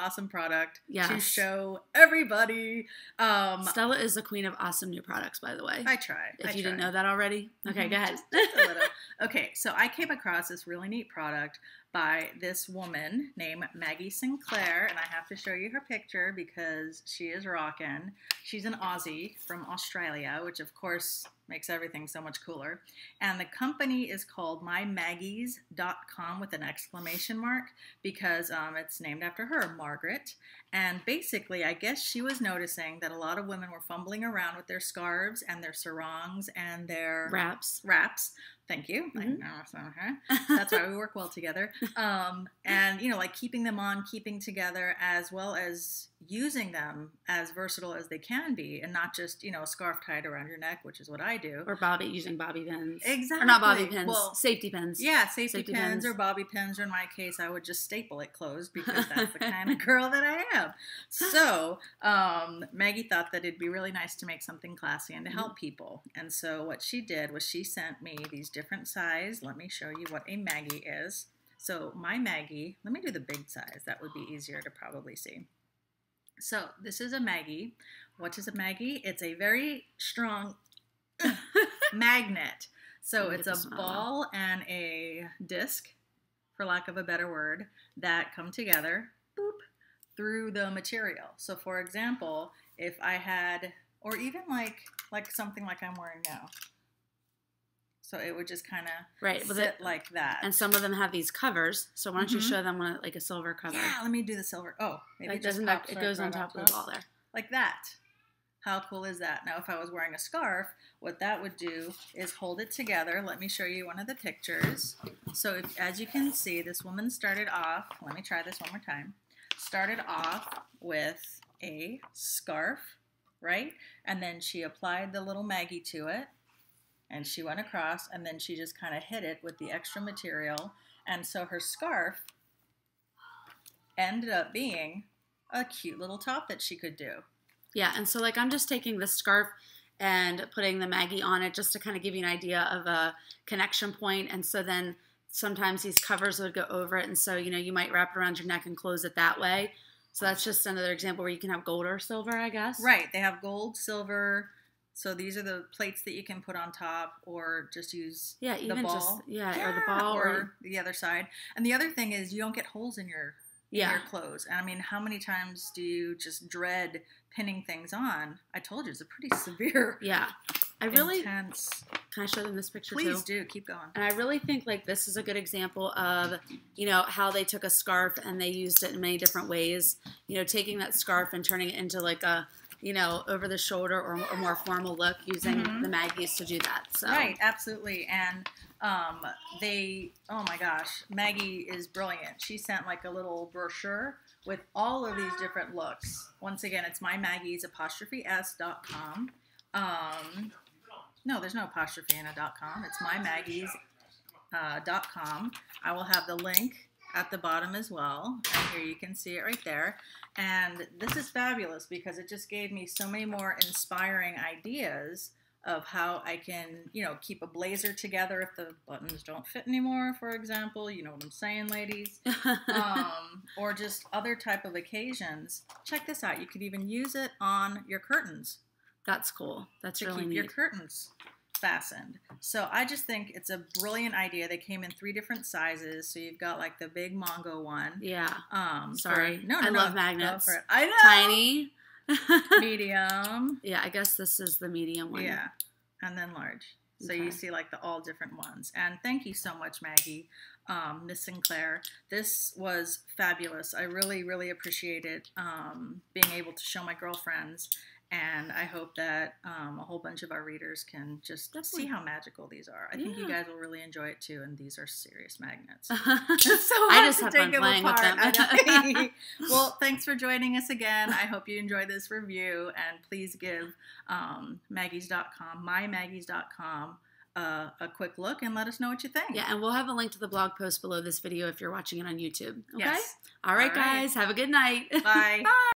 awesome product to show everybody. Um, Stella is the queen of awesome new products, by the way. I try. if I you didn't know that already. Okay, Mhm, go ahead. just- just. Okay, so I came across this really neat product by this woman named Maggie Sinclair, and I have to show you her picture because she is rocking. She's an Aussie from Australia, which of course makes everything so much cooler. And the company is called mymaggies.com with an exclamation mark because um, it's named after her, Margaret. And basically, I guess she was noticing that a lot of women were fumbling around with their scarves and their sarongs and their Wraps. wraps. Thank you. So, okay. That's why we work well together. Um, and, you know, like keeping them on, keeping together, as well as using them as versatile as they can be, and not just, you know, a scarf tied around your neck, which is what I do. or bobby using bobby pins. Exactly. Or not bobby pins. Well, safety pins. yeah, safety, Safety pins, pins. or bobby pins, or in my case, I would just staple it closed because that's the kind of girl that I am. So, um, Maggie thought that it'd be really nice to make something classy and to help people. And so, what she did was she sent me these different size. Let me show you what a Maggie is. So, my Maggie, let me do the big size. That would be easier to probably see. So, this is a Maggie. What is a Maggie? It's a very strong magnet. So it's a one out. ball and a disc, for lack of a better word, that come together boop, through the material. So for example, if I had, or even like like something like I'm wearing now. So it would just kind of Right. sit With it, like that. and some of them have these covers. So why don't you Mhm. show them one like a silver cover? yeah, let me do the silver. Oh, maybe Like doesn't that, it right- goes on top of the ball there. like that. How cool is that? Now, if I was wearing a scarf, what that would do is hold it together. Let me show you one of the pictures. So, if, as you can see, this woman started off, let me try this one more time, started off with a scarf, right? And then she applied the little Maggie to it, and she went across, and then she just kind of hit it with the extra material. And so her scarf ended up being a cute little top that she could do. Yeah, and so like I'm just taking the scarf and putting the Maggie on it just to kind of give you an idea of a connection point. And so then sometimes these covers would go over it, and so you know you might wrap it around your neck and close it that way. So that's just another example where you can have gold or silver, I guess. Right. They have gold, silver. So these are the plates that you can put on top or just use Yeah, the even ball. just yeah, or the ball or, or, the other side. And the other thing is you don't get holes in your in yeah. your clothes. And I mean, how many times do you just dread pinning things on? I told you it's a pretty severe Yeah. I really intense. can I show them this picture too? Please too? do keep going. And I really think like this is a good example of, you know, how they took a scarf and they used it in many different ways. You know, taking that scarf and turning it into like a, you know, over the shoulder or a more formal look using Mhm. the Maggies to do that. So Right, absolutely. And um, they, oh my gosh, Maggie is brilliant. She sent like a little brochure with all of these different looks. Once again, it's mymaggies apostrophe s dot com. Um, no, there's no apostrophe in a dot com. It's mymaggies uh, dot com. I will have the link at the bottom as well. And here you can see it right there. And this is fabulous because it just gave me so many more inspiring ideas of how I can, you know, keep a blazer together if the buttons don't fit anymore, for example. You know what I'm saying, ladies? um, or just other type of occasions. Check this out. You could even use it on your curtains that's cool. That's to really keep neat. your curtains fastened. So I just think it's a brilliant idea. They came in three different sizes. So you've got like the big Mongo one. yeah. Um, for- Sorry. no, no, I no, love go magnets. for it. I know. Tiny. medium. yeah, I guess this is the medium one. Yeah, and then large. So Okay. you see like the all different ones. And thank you so much, Maggie, um, Miss Sinclair. This was fabulous. I really, really appreciated um, being able to show my girlfriends. And I hope that um, a whole bunch of our readers can just Definitely. see how magical these are. I think you guys will really enjoy it too. And these are serious magnets. I so hard just have fun them playing with them. Well, thanks for joining us again. I hope you enjoyed this review, and please give um, Maggie's.com, mymaggies.com, uh, a quick look and let us know what you think. Yeah, and we'll have a link to the blog post below this video if you're watching it on YouTube. Okay? Yes. All right, All right. guys. Have a good night. Bye. Bye.